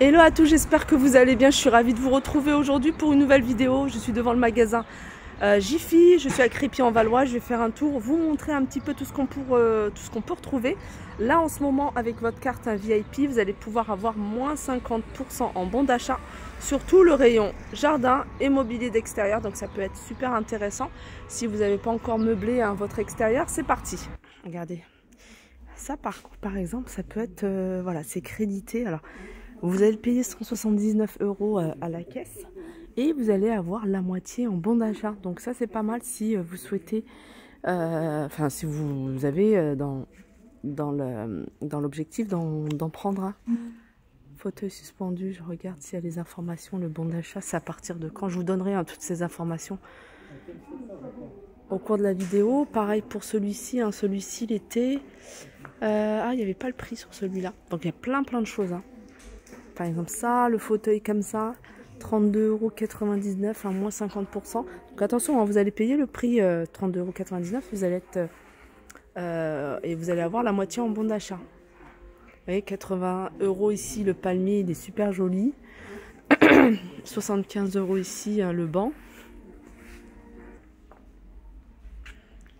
Hello à tous, j'espère que vous allez bien. Je suis ravie de vous retrouver aujourd'hui pour une nouvelle vidéo. Je suis devant le magasin euh, Jiffy, je suis à Crépy en Valois. Je vais faire un tour, vous montrer un petit peu tout ce qu'on euh, peut retrouver. Là en ce moment, avec votre carte VIP, vous allez pouvoir avoir moins 50% en bon d'achat sur tout le rayon jardin et mobilier d'extérieur. Donc ça peut être super intéressant. Si vous n'avez pas encore meublé hein, votre extérieur, c'est parti. Regardez. Ça par, par exemple, ça peut être, euh, voilà, c'est crédité. Alors, vous allez payer 179 euros euh, à la caisse et vous allez avoir la moitié en bon d'achat. Donc ça c'est pas mal si euh, vous souhaitez, euh, enfin si vous avez dans, dans l'objectif dans d'en prendre un. Fauteuil suspendu, je regarde s'il y a les informations, le bon d'achat, c'est à partir de quand je vous donnerai hein, toutes ces informations au cours de la vidéo. Pareil pour celui-ci, hein, celui-ci l'été. ah, il n'y avait pas le prix sur celui-là. Donc il y a plein plein de choses. Hein. Par exemple ça, le fauteuil comme ça, 32,99€ à moins 50%. Donc attention, hein, vous allez payer le prix 32,99€, euh, vous allez être... Euh, et vous allez avoir la moitié en bon d'achat. Vous voyez, 80 euros ici, le palmier, il est super joli. 75 euros ici, hein, le banc.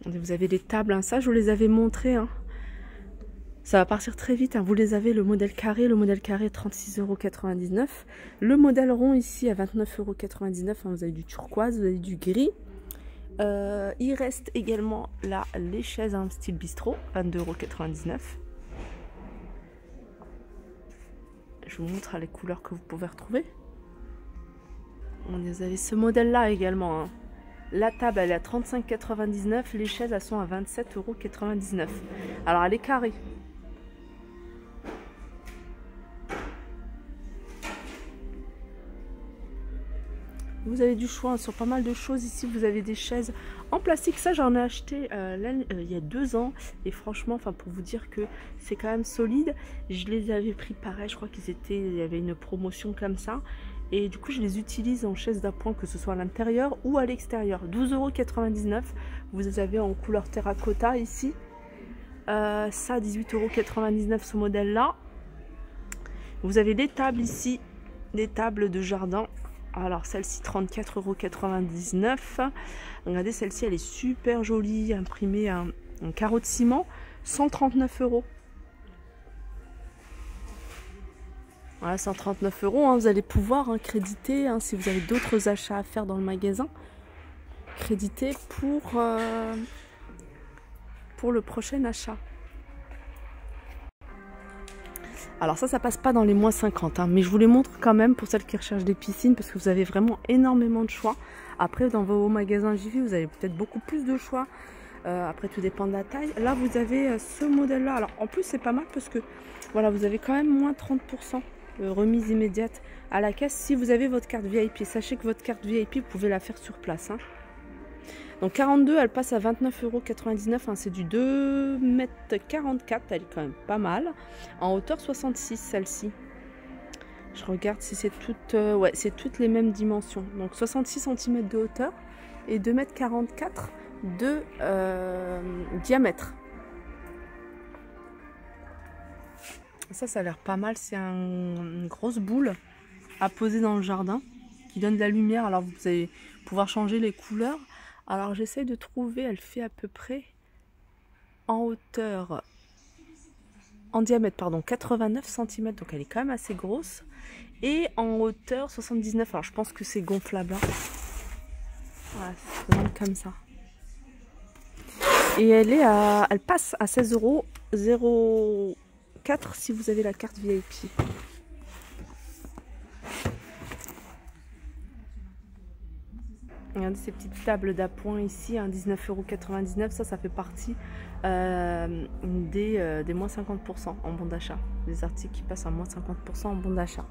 Vous avez les tables, hein, ça je vous les avais montrées. Ça va partir très vite. Hein. Vous les avez, le modèle carré. Le modèle carré, 36,99€. Le modèle rond, ici, à 29,99€. Hein, vous avez du turquoise, vous avez du gris. Euh, il reste également là les chaises en style bistrot, 22,99€. Je vous montre les couleurs que vous pouvez retrouver. Vous avez ce modèle-là également. Hein. La table, elle est à 35,99€. Les chaises, elles sont à 27,99€. Alors, elle est carrée. Vous avez du choix sur pas mal de choses. Ici, vous avez des chaises en plastique. Ça, j'en ai acheté euh, euh, il y a deux ans. Et franchement, enfin pour vous dire que c'est quand même solide. Je les avais pris pareil. Je crois qu'ils étaient, il y avait une promotion comme ça. Et du coup, je les utilise en chaise d'appoint, que ce soit à l'intérieur ou à l'extérieur. 12,99€. Vous les avez en couleur terracotta ici. Euh, ça, 18,99€ ce modèle-là. Vous avez des tables ici, des tables de jardin alors celle-ci 34,99€. Regardez celle-ci elle est super jolie, imprimée en, carreau de ciment, 139 euros. Voilà 139 euros, hein. vous allez pouvoir hein, créditer hein, si vous avez d'autres achats à faire dans le magasin. Créditer pour, euh, pour le prochain achat. Alors ça, ça passe pas dans les moins 50, hein, mais je vous les montre quand même pour celles qui recherchent des piscines parce que vous avez vraiment énormément de choix. Après, dans vos magasins JV, vous avez peut-être beaucoup plus de choix. Euh, après, tout dépend de la taille. Là, vous avez euh, ce modèle-là. Alors, en plus, c'est pas mal parce que, voilà, vous avez quand même moins 30% de remise immédiate à la caisse si vous avez votre carte VIP. Sachez que votre carte VIP, vous pouvez la faire sur place. Hein. Donc 42, elle passe à 29,99€. Hein, c'est du 2m44. Elle est quand même pas mal. En hauteur 66, celle-ci. Je regarde si c'est toutes, euh, ouais, c'est toutes les mêmes dimensions. Donc 66 cm de hauteur et 2m44 de euh, diamètre. Ça, ça a l'air pas mal. C'est une grosse boule à poser dans le jardin qui donne de la lumière. Alors vous allez pouvoir changer les couleurs. Alors j'essaie de trouver, elle fait à peu près en hauteur, en diamètre, pardon, 89 cm, donc elle est quand même assez grosse. Et en hauteur 79, alors je pense que c'est gonflable. Hein. Voilà, c'est comme ça. Et elle est à, elle passe à 16 euros 04 si vous avez la carte VIP. Regardez ces petites tables d'appoint ici, 19,99€. Ça, ça fait partie euh, des, euh, des moins 50% en bon d'achat. Des articles qui passent à moins 50% en bon d'achat.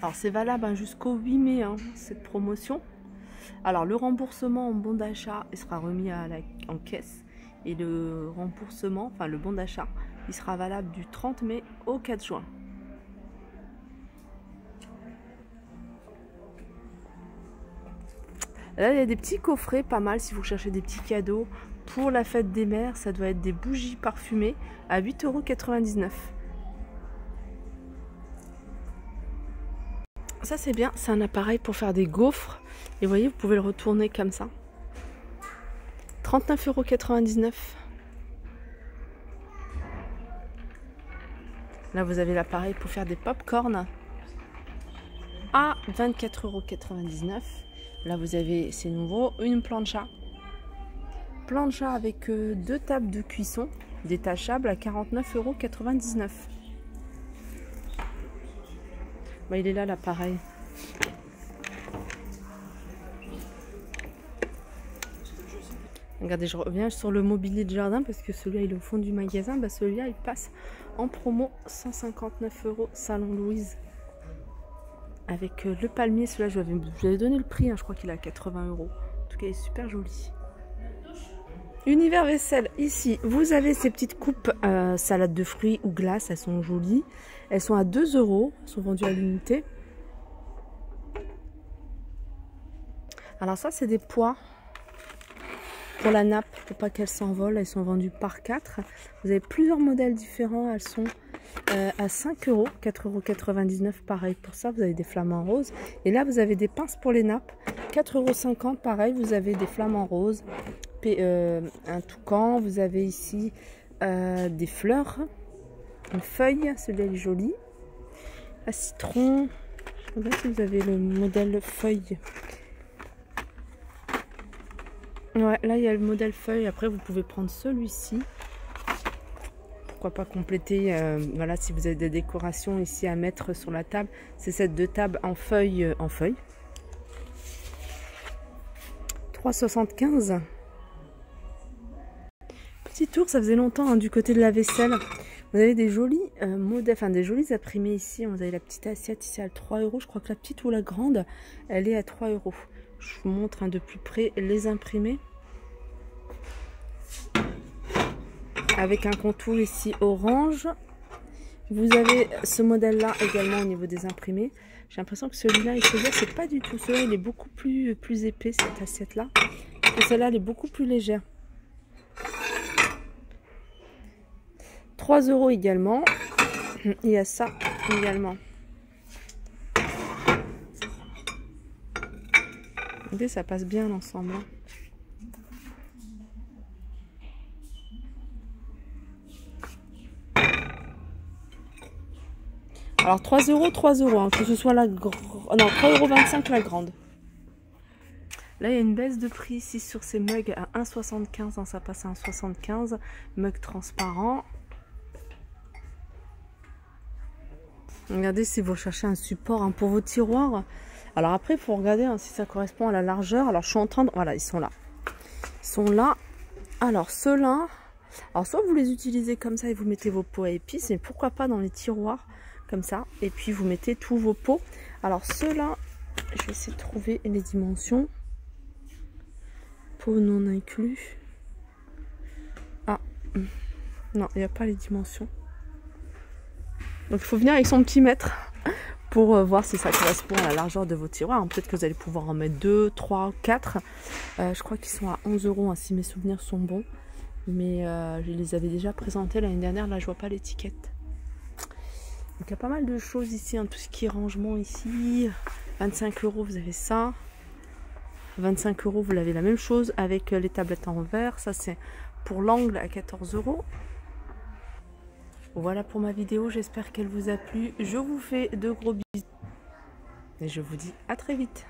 Alors, c'est valable hein, jusqu'au 8 mai, hein, cette promotion. Alors, le remboursement en bon d'achat, sera remis en caisse. Et le remboursement, enfin le bon d'achat, il sera valable du 30 mai au 4 juin. Là, il y a des petits coffrets, pas mal si vous cherchez des petits cadeaux. Pour la fête des mères, ça doit être des bougies parfumées à 8,99€. Ça c'est bien, c'est un appareil pour faire des gaufres. Et vous voyez, vous pouvez le retourner comme ça. 39,99€. Là, vous avez l'appareil pour faire des pop-corn à 24,99€. Là, vous avez, c'est nouveau, une plancha. Plancha avec euh, deux tables de cuisson détachables à 49,99€. Bah, il est là l'appareil. Regardez, je reviens sur le mobilier de jardin parce que celui-là il est au fond du magasin. Bah, celui-là il passe en promo 159 euros Salon Louise. Avec euh, le palmier, celui-là je vous avais donné le prix, hein. je crois qu'il est à 80 euros. En tout cas, il est super joli. Univers vaisselle, ici, vous avez ces petites coupes euh, salade de fruits ou glace, elles sont jolies. Elles sont à 2 euros, elles sont vendues à l'unité. Alors ça, c'est des poids pour la nappe, pour pas qu'elle s'envole. Elles sont vendues par 4. Vous avez plusieurs modèles différents. Elles sont euh, à 5 euros, 4,99 euros pareil. Pour ça, vous avez des flamants roses. Et là, vous avez des pinces pour les nappes. 4,50 euros pareil. Vous avez des flamants roses, euh, un toucan. Vous avez ici euh, des fleurs, une feuille. Celui-là est joli. Un citron. Je sais pas si vous avez le modèle feuille. Là il y a le modèle feuille. Après, vous pouvez prendre celui-ci. Pourquoi pas compléter, euh, voilà, si vous avez des décorations ici à mettre sur la table. C'est cette deux tables en feuille, euh, en feuille. 3,75. Petit tour, ça faisait longtemps hein, du côté de la vaisselle. Vous avez des jolis euh, modèles, enfin des jolis imprimés ici. Vous avez la petite assiette ici à 3 euros. Je crois que la petite ou la grande, elle est à 3 euros. Je vous montre un de plus près les imprimés. Avec un contour ici orange. Vous avez ce modèle-là également au niveau des imprimés. J'ai l'impression que celui-là, il c'est pas du tout celui-là. Il est beaucoup plus, épais, cette assiette-là. Et celle-là, elle est beaucoup plus légère. 3 euros également. Il y a ça également. ça passe bien l'ensemble. Alors 3 euros, 3 euros, hein, que ce soit la grande. Non, 3,25 euros la grande. Là, il y a une baisse de prix ici sur ces mugs à 1,75. Hein, ça passe à 1,75. Mug transparent. Regardez si vous cherchez un support pour vos tiroirs. Alors après, il faut regarder hein, si ça correspond à la largeur. Alors je suis en train. Voilà, ils sont là. Ils sont là. Alors ceux-là... Alors soit vous les utilisez comme ça et vous mettez vos pots à épices, mais pourquoi pas dans les tiroirs ça. Et puis vous mettez tous vos pots. Alors ceux-là, je vais essayer de trouver les dimensions. Pots non inclus. Ah, non, il n'y a pas les dimensions. Donc il faut venir avec son petit mètre pour euh, voir si ça correspond à la largeur de vos tiroirs. Peut-être que vous allez pouvoir en mettre 2, 3, 4. je crois qu'ils sont à 11 euros hein, si mes souvenirs sont bons. Mais euh, je les avais déjà présentés l'année dernière. Là, je vois pas l'étiquette. Donc il y a pas mal de choses ici. Hein, tout ce qui est rangement ici. 25 euros, vous avez ça. 25 euros, vous l'avez la même chose avec euh, les tablettes en verre. Ça, c'est pour l'angle à 14 euros. Voilà pour ma vidéo, j'espère qu'elle vous a plu. Je vous fais de gros bisous et je vous dis à très vite.